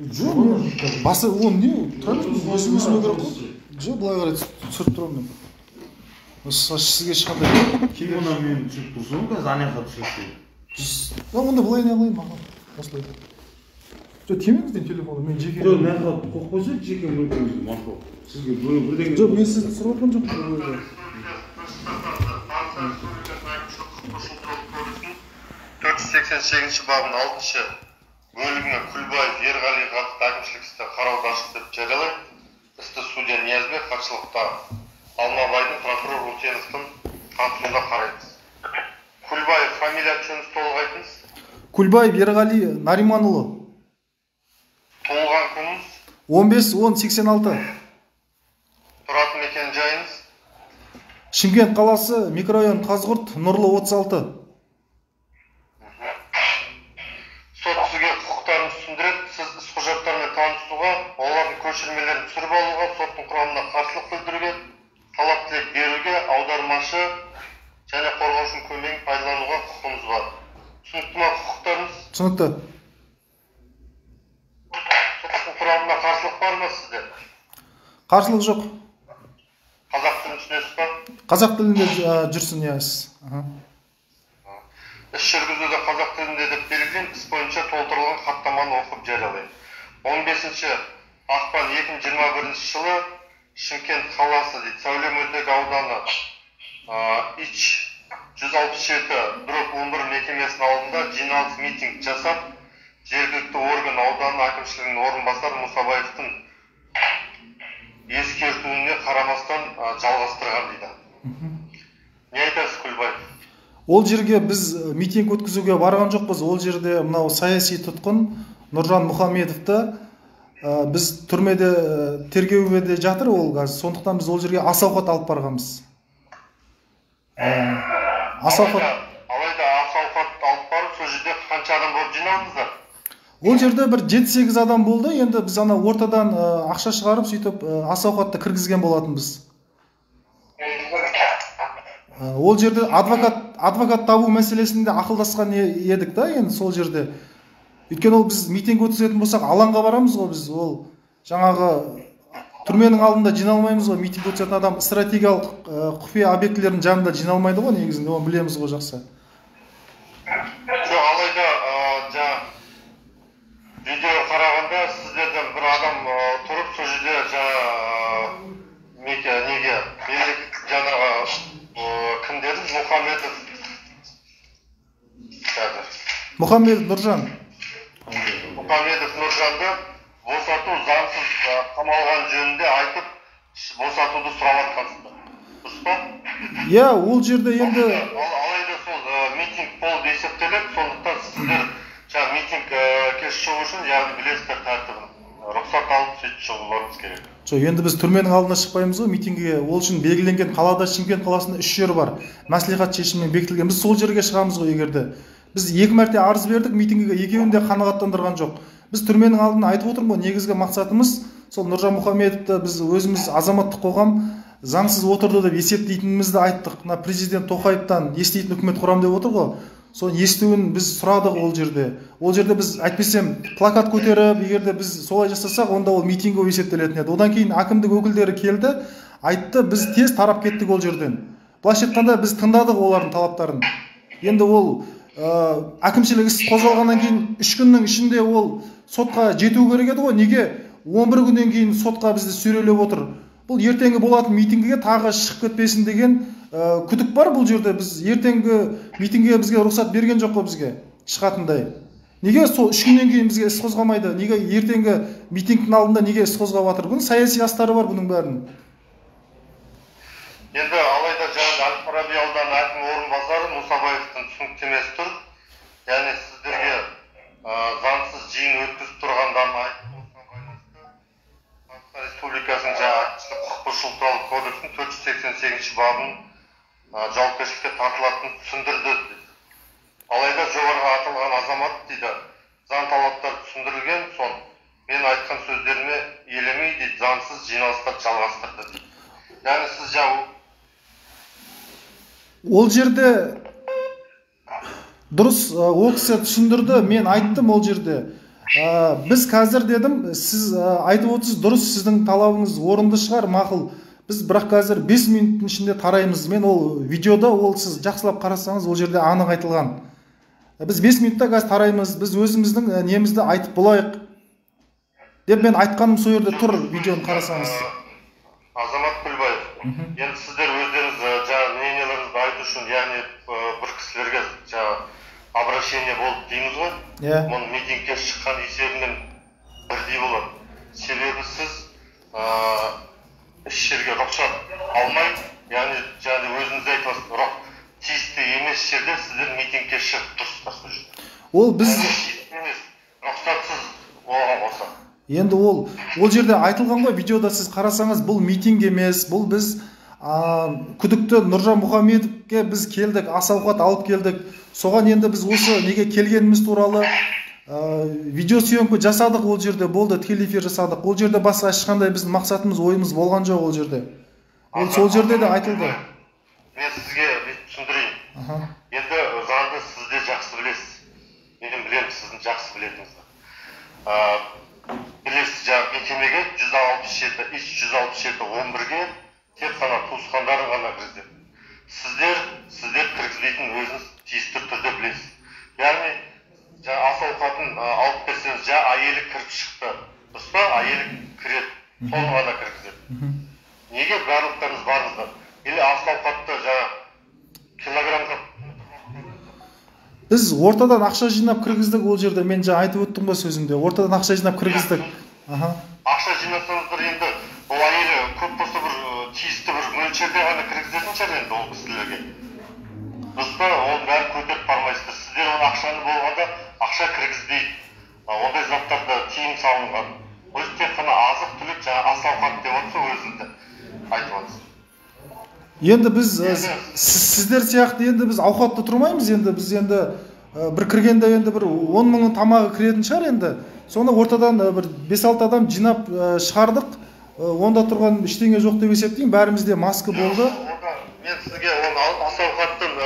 жоқ мен басы он не өсуі керек қой жоқ былай қарай түсіріп тұрамын мен осы сізге ешқандай кимоно мен түсіріп тұрсың ғой қазір ана жаққа түсіріп онда былай не қылайын маған осылай жоқ тимеңіз деймін телефонды мен жеке жоқ мына жаққа қойып қойса жеке мүлкіңізді марфуға сізге біреу бірдеңе жоқ мен сізді түсіріп жатқан жоқпын төрт жүз сексен сегізінші бабының алтыншы бөлігіне күлбаев ерғали қатысты әкімшілік істі қарауды ашық деп жариялаймын істі судья ниязбек хатшылықта алмабайдың прокурор утеновтың қатысуында қараймыз күлбаев фамилия аты толық айтыңыз кульбаев ерғали нариманұлы. Туылған күніңіз? он бес он сексен алты. Тұратын мекен жайыңыз шымкент қаласы микрорайон қазығұрт нұрлы отыз алты. Сізге құқықтарын түсіндіреді сіз іс құжаттармен танысуға олардың көшірмелерін түсіріп алуға соттың құрамына қарсылық білдіруге талап тілек беруге аудармашы және қорғаушының көмегін пайдалануға құқығыңыз бар. түсінікті ма құқықтарыңыз? Түсінікті. Соттың құрамына қарсылық бар ма сізде? Қарсылық жоқ. Қазақ тілін түсінесіз ба? Қазақ тілінде жүрсін иә сіз. Іс жүргізуді қазақ тілінде деп белгіленген іс бойынша толтырылған хаттаманы оқып жариялаймын. Он бесінші ақпан екі мың жиырма бірінші жылы шымкент қаласы дейді. Сәуле мөлтек ауданы ич жүз алпыс жеті дробь он бір мекемесінің алдында жиналыс митинг жасап жергілікті орган аудан әкімшілігінің орынбасары мұсабаевтың ескертуіне қарамастан ә, жалғастырған дейді. Не айтасыз күлбаев ол жерге біз ә, митинг өткізуге барған жоқпыз. Ол жерде мынау саяси тұтқын нұржан мұхамедовті ә, біз түрмеде ә, тергеуде жатыр ол қазір сондықтан біз ол жерге ас ауқат алып барғанбыз. Ә, ас ауқат алайда ас ауқат алып барып сол жерде қанша адам болып жиналдыңыздар ол жерде бір жеті сегіз адам болды. Енді біз ана ортадан ә, ақша шығарып сөйтіп ә, ас ауқатты кіргізген болатынбыз. Ол жерде адвокат адвокат табу мәселесінде ақылдасқан едік та енді сол жерде. Өйткені ол біз митинг өткізетін болсақ алаңға барамыз ғой біз. Ол жаңағы түрменің алдында жиналмаймыз ғой. Митинг өткізетін адам стратегиялық ә, құпия объектілердің жанында жиналмайды ғой негізінде. Оны білеміз ғой жақсы. Жоқ алайда ә, жаңа видео қарағанда сіздерден бір адам ә, тұрып сол жерде жаңа неге? Жаңағы кім дедіңіз мұхамедов. Қазір мұхаммед нұржан. Мұхамедов нұржанды босату заңсыз қамалған жөнінде айтып босатуды сұрап жатқансыздар дұрыс па? Иә ол жерде енді ал алайда сол митинг болып есептеледі сондықтан сіздер жаңағы митингке шығу үшін яғни білесіздер тәртібін. Рұқсат алып сөйтіп шығуларыңыз керек. Жоқ енді біз түрменің алдына шықпаймыз ғой митингіге. Ол үшін белгіленген қалада шымкент қаласында үш жер бар. Мәслихат шешімімен бекітілген. Біз сол жерге шығамыз ғой егер де. Біз екі мәрте арыз бердік митингіге екеуін де қанағаттандырған жоқ. Біз түрменің алдында айтып отырмын ғой негізгі мақсатымыз сол нұржан мұхамедовті біз өзіміз азаматтық қоғам заңсыз отырды деп есептейтінімізді айттық. Мына президент тоқаевтан еститін үкімет құрамын деп отыр ғой. Соны естуін біз сұрадық ол жерде. Ол жерде біз әйтпесем плакат көтеріп егер де біз солай жасасақ онда ол митинг болып есептелетін еді. Одан кейін әкімдік өкілдері келді айтты біз тез тарап кеттік ол жерден. Былайша айтқанда біз тыңдадық олардың талаптарын. Енді ол әкімшілік іс қозғалғаннан кейін үш күннің ішінде ол сотқа жету керек еді ғой. Неге? 11 күннен кейін сотқа бізді сүйрелеп отыр. Бұл ертеңгі болатын митингіге тағы шығып кетпесін деген ә, күдік бар бұл жерде. Біз ертеңгі митингіге бізге рұқсат берген жоқ қой бізге шығатындай. Неге сол үш күннен кейін бізге іс қозғамайды неге ертеңгі митингтің алдында неге іс қозғап жатыр? Бұның саяси астары бар бұның бәрінің. Енді алайда жаңағы әл фараби мұсабаевтың түсініктемесі тұр яғни сіздерге ә, заңсыз жиын өткізіп тұрғандарын айтып осыған байланысты қазақстан республикасының жаңағы әкімшілік құқық бұзушылық туралы кодекстің төрт жүз сексен сегізінші бабының ә, жауапкершілікке тартылатынын түсіндірді. Алайда жоғарғы аталған азамат дейді заң талаптары түсіндірілген соң мен айтқан сөздеріме елемей дейді заңсыз жиналыстарды жалғастырды. Дейді яғни сіз жаңағы ол жерде дұрыс ол кісі түсіндірді мен айттым ол жерде. Ә, біз қазір дедім сіз ә, айтып отырсыз дұрыс сіздің талабыңыз орынды шығар мақұл. Біз бірақ қазір 5 минуттың ішінде тараймыз. Мен ол видеода ол сіз жақсылап қарасаңыз ол жерде анық айтылған. Біз 5 минутта қазір тараймыз. Біз өзіміздің немізді айтып болайық деп мен айтқаным сол жерде тұр видеоны қарасаңыз. Азамат күлбаев енді сіздер өздеріңіз жаңағы мнениелеріңізді айту үшін яғни бір кісілерге жаңағы обращение болды дейміз ғой? Иә. Мұны митингке шыққан есебімен бірдей болады. Себебі сіз ә, іс жерге рұқсат алмай яғни жаңағы өзіңіз айтып тиісті емес жерде сіздер митингке шығып тұрсыздар сол жерде. Ол біз рұқсатсыз болса. Енді ол ол жерде айтылған ғой видеода сіз қарасаңыз бұл митинг емес бұл біз күдікті нұржан мұхамедовке біз келдік ас ауқат алып келдік. Соған енді біз осы неге келгеніміз туралы ә, видеосъемка жасадық ол жерде болды тікелей эфир жасадық. Ол жерде басқа ешқандай біздің мақсатымыз ойымыз болған жоқ ол жерде. Ол сол жерде де айтылды. Мен сізге түсіндірейін. Енді заңды сіз де жақсы білесіз. Мен білемін сіздің жақсы білетініңізді. Білесіз жаңағы мекемеге жүз алпыс жеті іс жүз алпыс жеті он бірге тек қана туысқандарың ғана кіргізеді сіздер сіздер кіргізбейтінін өзіңіз тиісті түрде білесіз. Яғни жаңағы ас ауқатын алып берсеңіз жаңа әйелі кіріп шықты. Дұрыс па? Әйелі кіреді. Соны ғана кіргізеді. Неге барлықтарыңыз барыңыздар? Или ас ауқатты жаңағы килограммға біз ортадан ақша жинап кіргіздік ол жерде. Мен жаңа айтып өттім ғой сөзімде ортадан ақша жинап кіргіздік. Аха. Ақша жинасаңыздар енді шығар енді ол кісілерге. Дұрыс па оның бәрін көтеріп бармайсыздар сіздер оны ақшаны болғанда ақша кіргізбейді. Ондай заттарда тыйым салынған. Өзі тек қана азық түлік жаңағы ас ауқат деп отырсыз өзіңді айтып отырсыз. Енді біз сіз- сіздер сияқты енді біз ауқатта тұрмаймыз. Енді біз енді бір кіргенде енді бір он мыңның тамағы кіретін шығар енді. Соны ортадан бір бес алты адам жинап шығардық. Онда тұрған ештеңе жоқ деп есептеймін. Бәрімізде маска болды. Мен сізге оны ас ауқаттың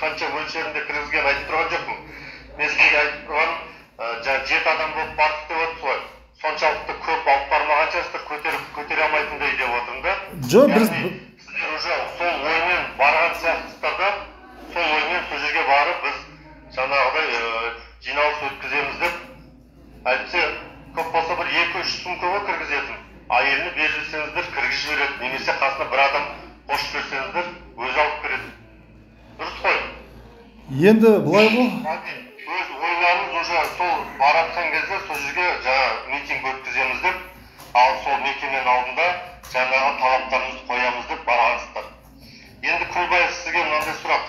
қанша мөлшерінде кіргізгенін айтып тұрған жоқпын. Мен сізге айтып тұрғаным жаңағы жеті адам болып бардық деп отырсыз ғой. Соншалықты көп алып бармағаншасыздар көтеріп көтере алмайтындай деп отырмын да. Жоқ біз яғни сіздер уже сол оймен барған сияқтысыздар да сол оймен сол жерге барып біз жаңағыдай ы, жиналыс өткіземіз деп әйтпесе көп болса бір екі үш сумкаға кіргізетін әйеліне беріп жіберсеңіздер кіргізіп жібереді немесе қасына бір адам қосып берсеңіздер өзі алып береді дұрыс қой енді былай ғой өз ойларыңыз уже сол баратқан кезде сол жерге жаңа митинг өткіземіз деп ал сол мекеменің алдында жаңағы талаптарымызды қоямыз деп барғансыздар. Енді күлбаев сізге мынандай сұрақ.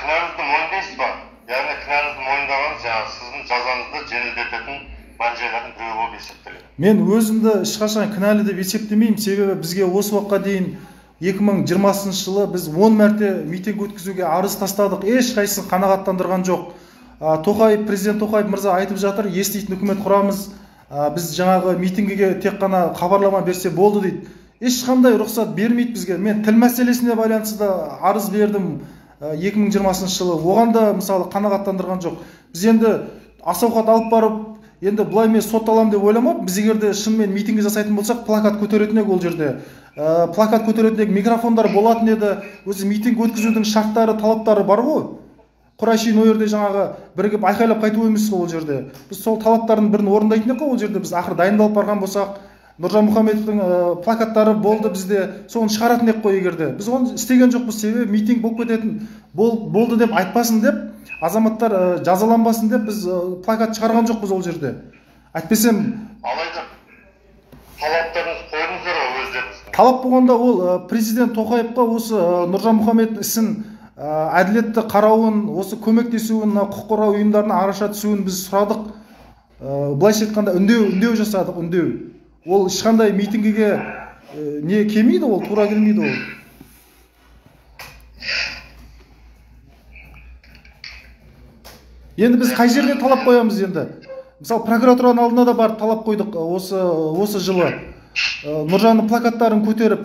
Кінәңізді мойындайсыз ба? Яғни кінәңізді мойындағаныңыз жаңағы сіздің жазаңызды жеңілдететін мән жайлардың біреуі болып есептеледі. Мен өзімді ешқашан кінәлі деп есептемеймін. Себебі бізге осы уақытқа дейін 2020 жылы біз 10 мәрте митинг өткізуге арыз тастадық. Ешқайсысын қанағаттандырған жоқ. А, тоқаев президент тоқаев мырза айтып жатыр еститін үкімет құрамыз а, біз жаңағы митингіге тек қана хабарлама берсе болды дейді. Ешқандай рұқсат бермейді бізге. Мен тіл мәселесіне байланысты да арыз бердім а, 2020 жылы. Оған да мысалы қанағаттандырған жоқ. Біз енді ас ауқат алып барып енді былай мен сотталамын деп ойламаппын біз егер де шынымен митинг жасайтын болсақ плакат көтеретін ол жерде. Ә, плакат көтеретін микрофондар болатын еді. Өзі митинг өткізудің шарттары талаптары бар ғой. Құрайшин ол жерде жаңағы бірігіп айқайлап қайту емес қой ол жерде. Біз сол талаптардың бірін орындайтын едік қой ол жерде. Біз ақыры дайындалып барған болсақ нұржан мұхамедовтың ә, плакаттары болды бізде. Соны шығаратын едік қой егер де. Біз оны істеген жоқпыз. Себебі митинг болып кететін бол, болды деп айтпасын деп азаматтар ә, жазаланбасын деп біз ә, плакат шығарған жоқпыз ол жерде. Әйтпесем алайда өздеріңіз талап болғанда ол президент тоқаевқа осы нұржан мұхамедовтің ісін әділетті қарауын осы көмектесуін мына құқық қорғау ұйымдарына араша түсуін біз сұрадық. Ә, былайша айтқанда үндеу үндеу жасадық үндеу. Ол ешқандай митингіге не келмейді ол тура келмейді ол. Енді біз қай жерде талап қоямыз енді? Мысалы прокуратураның алдына да барып талап қойдық осы осы жылы. Нұржанның плакаттарын көтеріп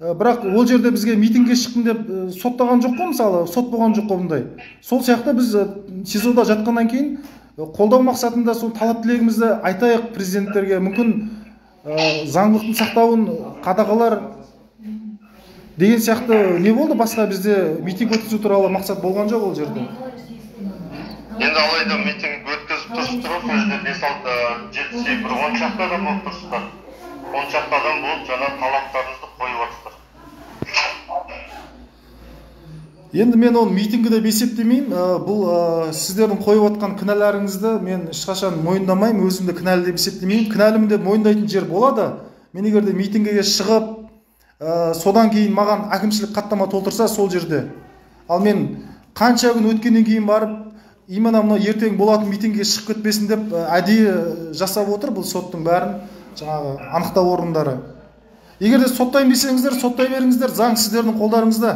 ә, бірақ ол жерде бізге митингке шықтым деп ә, соттаған жоқ қой мысалы сот болған жоқ қой бұндай. Сол сияқты біз сизода жатқаннан кейін қолдау мақсатында сол талап тілегімізді айтайық президенттерге. Мүмкін ә, заңдылықтың сақтауын қадағалар деген сияқты не болды? Басқа бізде митинг өткізу туралы мақсат болған жоқ ол жерде. Енді алайда митинг өткізіп тұрсыздар ғой жерде бес алты жеті сегіз бір он шақты адам болып тұрсыздар. Он шақты адам болып жаңа талаптарыңызды қойып жатсыздар енді мен оны митингі деп есептемеймін. Ә, бұл ә, сіздердің қойып отқан кінәларыңызды мен ешқашан мойындамаймын өзімді кінәлі деп есептемеймін. Кінәлімін деп мойындайтын жер болады. Мен егер де митингіге шығып ә, содан кейін маған әкімшілік хаттама толтырса сол жерде. Ал мен қанша күн өткеннен кейін барып именно мына ертең болатын митингіге шығып кетпесін деп ә, әдейі жасап отыр бұл соттың бәрін. Жаңағы анықтау органдары егер де соттаймын десеңіздер соттай беріңіздер заң сіздердің қолдарыңызда.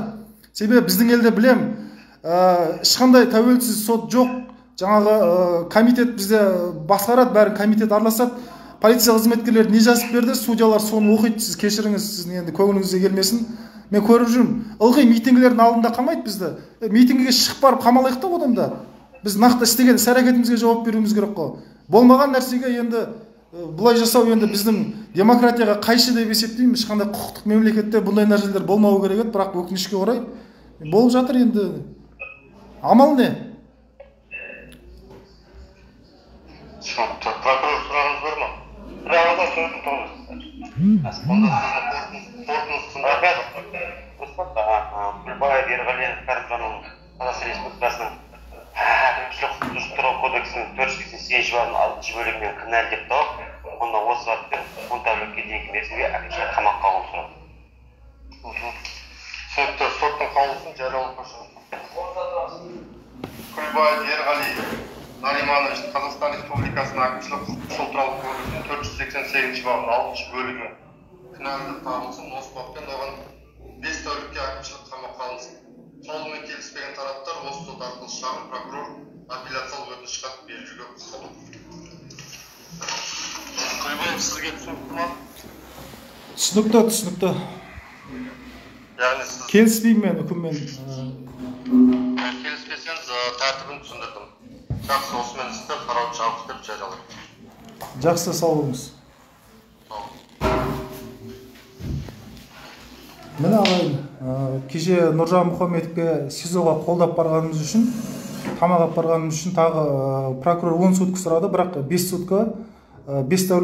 Себебі біздің елде білем ә, ешқандай тәуелсіз сот жоқ. Жаңағы ә, комитет бізде басқарады бәрін комитет араласады. Полиция қызметкерлері не жазып берді? Судьялар соны оқиды сіз кешіріңіз сіздің енді көңіліңізге келмесін. Мен көріп жүрмін. Ылғи митингілердің алдында қамайды бізді. Е, митингіге шығып барып қамалайық та одан да біз нақты істеген іс әрекетімізге жауап беруіміз керек қой. Болмаған нәрсеге енді ә, бұлай жасау енді біздің демократияға қайшы деп есептеймін. Ешқандай құқықтық мемлекетте бұндай нәрселер болмауы керек еді бірақ өкінішке орай болып жатыр енді. Амал не? Түсінікті прокурор сұрағыңыз бар ма? Онда гүлбаев ерғалиев кәрімжанұлы қазақстан республикасының әкімшілік құқық туралы кодексінің төрт жүз сексен сегізінші бабының алтыншы бөлігімен кінәлі деп тауып онда осы баппен он тәулікке дейінгі мерзімге әкімшілік қамаққа алу сұрады түсінікті соттың қаулысын жариялап қойсаңыз күлбаев ерғали нариманович қазақстан республикасының әкімшілік құқық бұзу туралы кодексінің төрт жүз сексен сегізінші бабының алтыншы бөлігі кінәлі деп табылсын осы баппен оған бес тәулікке әкімшілік қамаққа алынсын. Сонымен келіспеген тараптар осы сот арқылы шағын прокурор апелляциялық өтініш хат беруге құқылы. Сізге түсінікті ма түсінікті түсінікті яғни сіз келіспеймін мен үкіммен келіспесеңіз тәртібін түсіндірдім жақсы осымен істі қарауды жабық деп жариялаймын жақсы сау болыңыз міне ағайын кеше нұржан мұхамедовке сизоға қолдап барғанымыз үшін тамақ алып барғанымыз үшін тағы прокурор он сутка сұрады бірақ бес сутка biz de